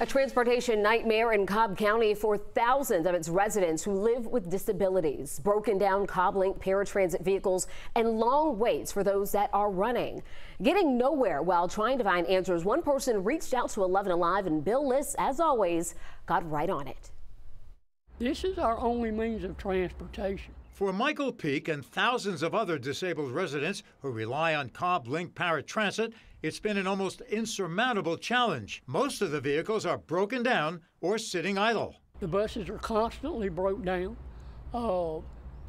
A transportation nightmare in Cobb County for thousands of its residents who live with disabilities. Broken down CobbLinc paratransit vehicles and long waits for those that are running. Getting nowhere while trying to find answers, one person reached out to 11 Alive and Bill Liss, as always, got right on it. This is our only means of transportation. For Michael Peak and thousands of other disabled residents who rely on CobbLinc Paratransit, it's been an almost insurmountable challenge. Most of the vehicles are broken down or sitting idle. The buses are constantly broke down. Uh,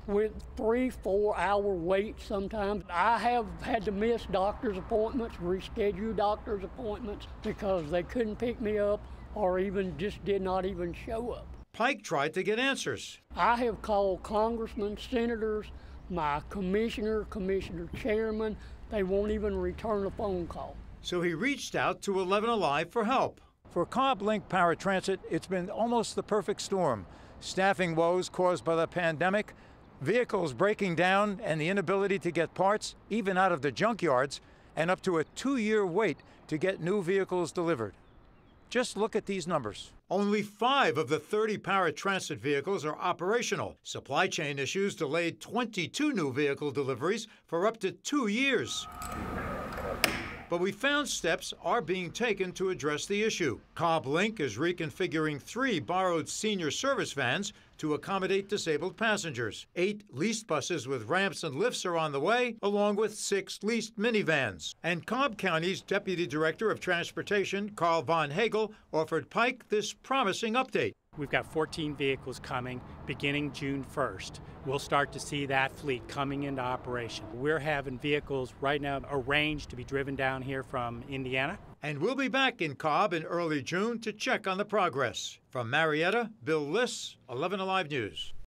with three, four hour waits sometimes. I have had to miss doctor's appointments, reschedule doctor's appointments because they couldn't pick me up or even just did not even show up. Pike tried to get answers. I have called congressmen, senators, my commissioner, commissioner chairman. They won't even return a phone call. So he reached out to 11 Alive for help. For CobbLinc Paratransit, it's been almost the perfect storm. Staffing woes caused by the pandemic, vehicles breaking down, and the inability to get parts, even out of the junkyards, and up to a two year wait to get new vehicles delivered. Just look at these numbers. Only five of the 30 paratransit vehicles are operational. Supply chain issues delayed 22 new vehicle deliveries for up to two years. But we found steps are being taken to address the issue. CobbLinc is reconfiguring three borrowed senior service vans to accommodate disabled passengers. Eight leased buses with ramps and lifts are on the way, along with six leased minivans. And Cobb County's Deputy Director of Transportation, Carl Von Hagel, offered Pike this promising update. We've got 14 vehicles coming beginning June 1st. We'll start to see that fleet coming into operation. We're having vehicles right now arranged to be driven down here from Indiana. And we'll be back in Cobb in early June to check on the progress. From Marietta, Bill Liss, 11 Alive News.